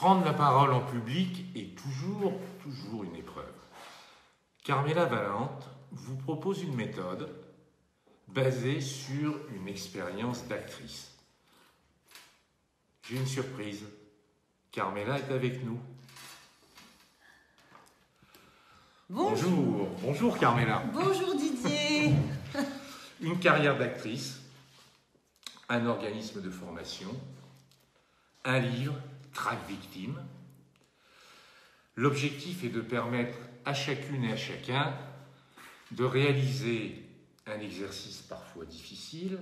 Prendre la parole en public est toujours, toujours une épreuve. Carmela Valente vous propose une méthode basée sur une expérience d'actrice. J'ai une surprise. Carmela est avec nous. Bonjour. Bonjour Carmela. Bonjour Didier. Une carrière d'actrice, un organisme de formation, un livre, Track Victime. L'objectif est de permettre à chacune et à chacun de réaliser un exercice parfois difficile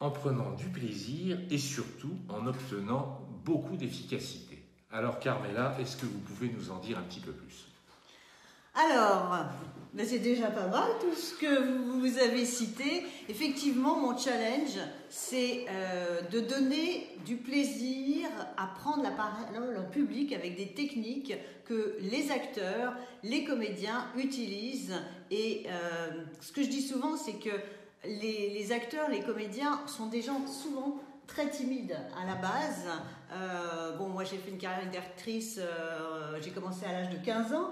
en prenant du plaisir et surtout en obtenant beaucoup d'efficacité. Alors Carmela, est-ce que vous pouvez nous en dire un petit peu plus? Alors, c'est déjà pas mal tout ce que vous avez cité. Effectivement, mon challenge, c'est euh, de donner du plaisir à prendre la parole en public avec des techniques que les acteurs, les comédiens utilisent. Et euh, ce que je dis souvent, c'est que les, acteurs, les comédiens sont des gens souvent très timides à la base. Euh, bon, moi j'ai fait une carrière d'actrice, j'ai commencé à l'âge de 15 ans.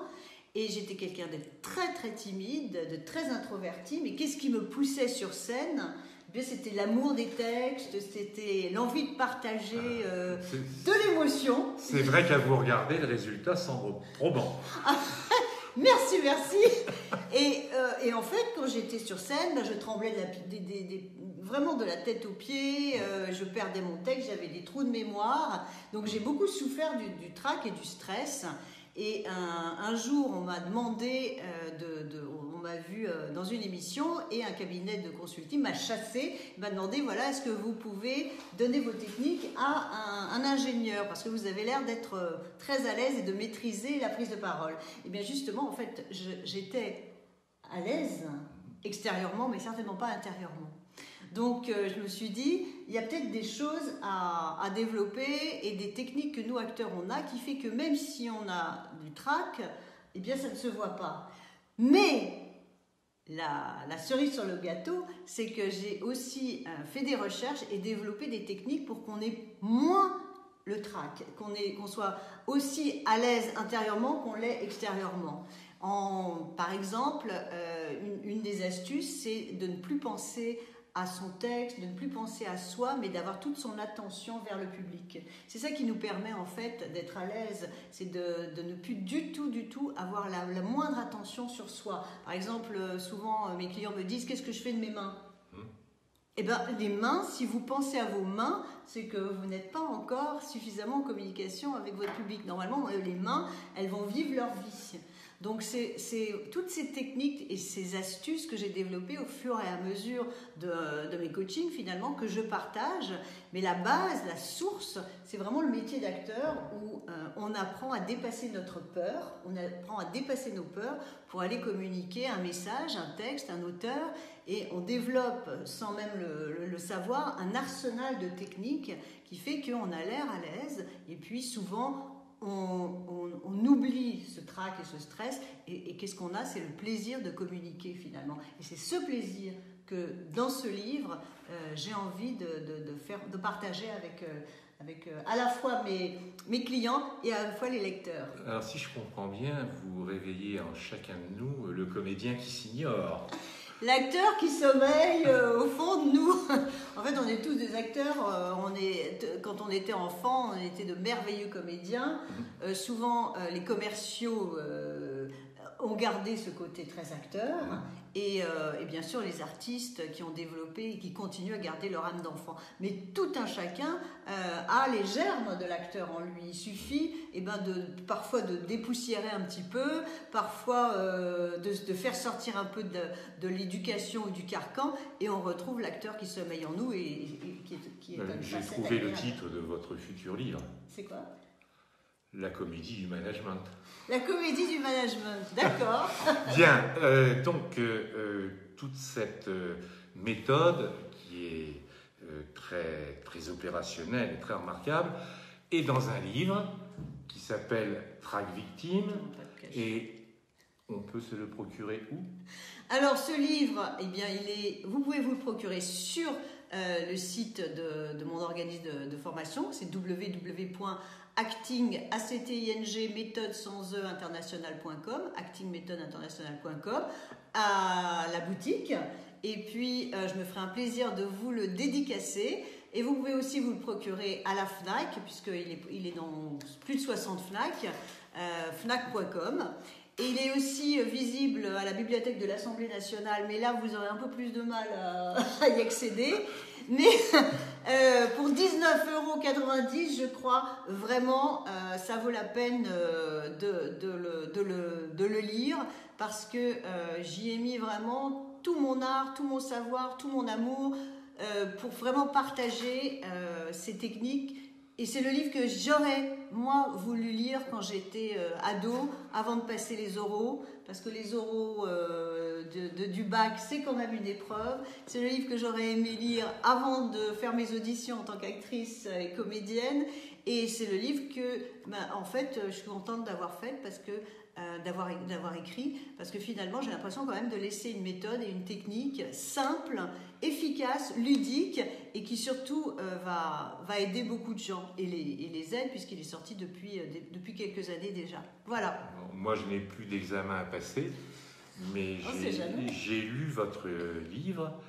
Et j'étais quelqu'un de très très timide, de très introverti. Mais qu'est-ce qui me poussait sur scène? Eh c'était l'amour des textes, c'était l'envie de partager ah, euh, de l'émotion. C'est vrai qu'à vous regarder, le résultat semble probant. merci, merci. Et, euh, et, en fait, quand j'étais sur scène, ben, je tremblais de vraiment de la tête aux pieds, euh, je perdais mon texte, j'avais des trous de mémoire. Donc j'ai beaucoup souffert du, du trac et du stress. Et un, jour, on m'a demandé, euh, on m'a vu euh, dans une émission et un cabinet de consulting m'a chassé, m'a demandé, voilà, est-ce que vous pouvez donner vos techniques à un, ingénieur? Parce que vous avez l'air d'être euh, très à l'aise et de maîtriser la prise de parole. Et eh bien justement, en fait, j'étais à l'aise extérieurement, mais certainement pas intérieurement. Donc euh, je me suis dit, il y a peut-être des choses à, développer et des techniques que nous acteurs on a qui fait que même si on a du trac, eh bien ça ne se voit pas. Mais la, cerise sur le gâteau, c'est que j'ai aussi euh, fait des recherches et développé des techniques pour qu'on ait moins le trac, qu'on soit aussi à l'aise intérieurement qu'on l'est extérieurement. par exemple, euh, une, une, des astuces, c'est de ne plus penser à son texte, de ne plus penser à soi, mais d'avoir toute son attention vers le public. C'est ça qui nous permet en fait d'être à l'aise, c'est de, ne plus du tout, du tout avoir la, moindre attention sur soi. Par exemple, euh, souvent euh, mes clients me disent qu'est-ce que je fais de mes mains hmm. Eh bien, les mains, si vous pensez à vos mains, c'est que vous n'êtes pas encore suffisamment en communication avec votre public. Normalement, euh, les mains, elles vont vivre leur vie. Donc c'est toutes ces techniques et ces astuces que j'ai développées au fur et à mesure de, mes coachings finalement que je partage. Mais la base, la source, c'est vraiment le métier d'acteur où euh, on apprend à dépasser notre peur, on apprend à dépasser nos peurs pour aller communiquer un message, un texte, un auteur et on développe, sans même le, savoir, un arsenal de techniques qui fait qu'on a l'air à l'aise et puis souvent on, oublie ce trac et ce stress, et, qu'est-ce qu'on a? C'est le plaisir de communiquer finalement. Et c'est ce plaisir que dans ce livre, euh, j'ai envie de, faire, de partager avec, euh, avec euh, à la fois mes, mes clients et à la fois les lecteurs. Alors si je comprends bien, vous réveillez en chacun de nous le comédien qui s'ignore. L'acteur qui sommeille euh, au fond de nous. en fait, on est tous des acteurs. Euh, on est, quand on était enfant, on était de merveilleux comédiens. Mhm. Euh, souvent, les commerciaux ont gardé ce côté très acteur. Euh, et, bien sûr les artistes qui ont développé et qui continuent à garder leur âme d'enfant. Mais tout un chacun a les germes de l'acteur en lui. Il suffit et eh ben, de, parfois de dépoussiérer un petit peu, parfois de, faire sortir un peu de, l'éducation ou du carcan et on retrouve l'acteur qui sommeille en nous et, qui est, qui J'ai trouvé le titre de votre futur livre. C'est quoi? La comédie du management. La comédie du management, d'accord. Bien, euh, donc euh, euh, toute cette méthode qui est très, très opérationnelle et très remarquable est dans un livre qui s'appelle Track Victime et on peut se le procurer où? Alors ce livre, eh bien, il est, vous pouvez vous le procurer sur euh, le site de, mon organisme de, formation, c'est www.acting, acting, méthode sans e international.com, actingméthodeinternational.com, à la boutique. Et puis, euh, je me ferai un plaisir de vous le dédicacer. Et vous pouvez aussi vous le procurer à la FNAC, puisqu'il est, il est dans plus de 60 FNAC, euh, fnac.com. Et il est aussi visible à la bibliothèque de l'Assemblée nationale, mais là vous aurez un peu plus de mal à, à y accéder. Mais euh, pour 19,90 euros, je crois vraiment, euh, ça vaut la peine euh, de, le, lire parce que euh, j'y ai mis vraiment tout mon art, tout mon savoir, tout mon amour euh, pour vraiment partager euh, ces techniques et c'est le livre que j'aurais, moi, voulu lire quand j'étais euh, ado, avant de passer les oraux, parce que les oraux euh, de, de, du bac, c'est quand même une épreuve. C'est le livre que j'aurais aimé lire avant de faire mes auditions en tant qu'actrice et comédienne. Et c'est le livre que, ben, en fait, je suis contente d'avoir fait parce que euh, d'avoir d'avoir écrit parce que finalement j'ai l'impression quand même de laisser une méthode et une technique simple, efficace, ludique et qui surtout euh, va va aider beaucoup de gens et les, et les aide puisqu'il est sorti depuis euh, depuis quelques années déjà. Voilà. Moi je n'ai plus d'examen à passer, mais j'ai lu votre livre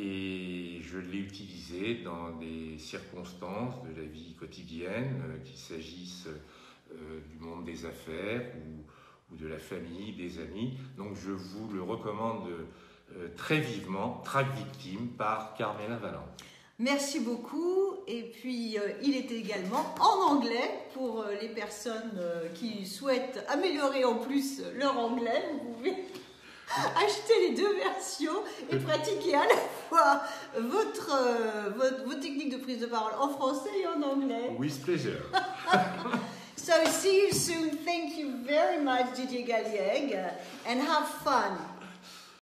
et je l'ai utilisé dans des circonstances de la vie quotidienne, euh, qu'il s'agisse euh, du monde des affaires ou, de la famille, des amis. Donc je vous le recommande euh, très vivement, Track Victime par Carmela Valente. Merci beaucoup. Et puis, il est également en anglais pour les personnes qui souhaitent améliorer en plus leur anglais. Vous pouvez acheter les deux versions et pratiquer à la fois votre, euh, votre, vos techniques de prise de parole en français et en anglais. With pleasure. So, see you soon. Thank you very much, Didier Galliègue, and have fun.